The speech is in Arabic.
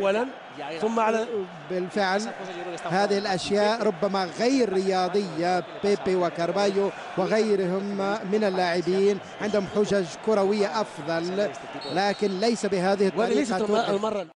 اولا ثم على بالفعل هذه الأشياء ربما غير رياضية بيبي وكاربايو وغيرهم من اللاعبين. عندهم حجج كروية أفضل لكن ليس بهذه وليست الطريقة المره